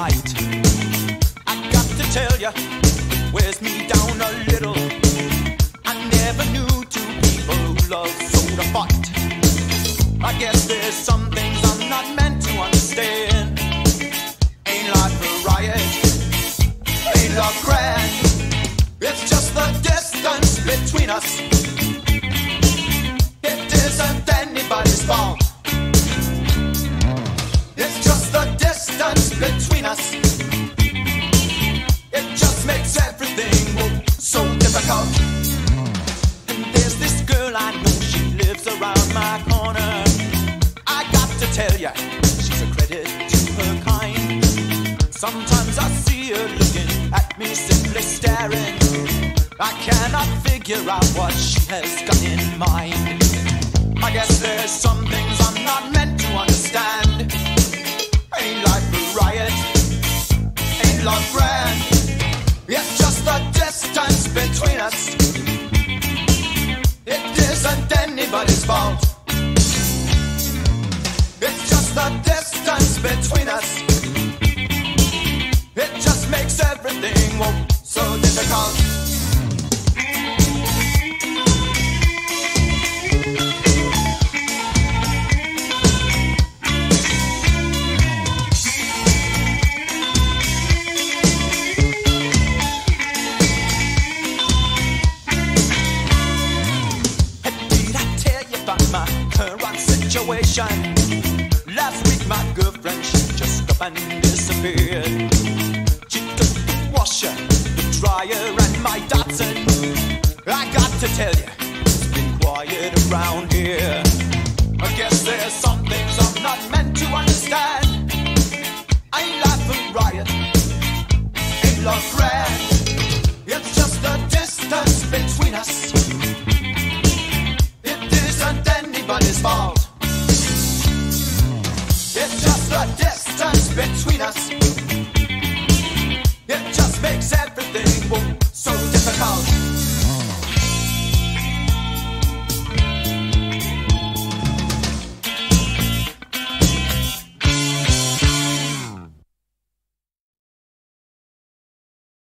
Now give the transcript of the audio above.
night. I got to tell you, wears me down a little. I never knew two people who love so to fight. I guess there's some things I'm not meant to understand. Ain't life a riot? Ain't love grand? It's just the distance between us. To tell ya, she's a credit to her kind. Sometimes I see her looking at me, simply staring. I cannot figure out what she has got in mind. I guess there's some things I'm not meant to understand. Ain't life a riot? Ain't love grand? It's just the distance between us. It isn't anybody's fault. The distance between us. It just makes everything so difficult. Did I tell you about my current situation? Last week my girlfriend she just up and disappeared. She took the washer, the dryer, and my Datsun. I got to tell you, it's been quiet around here. between us.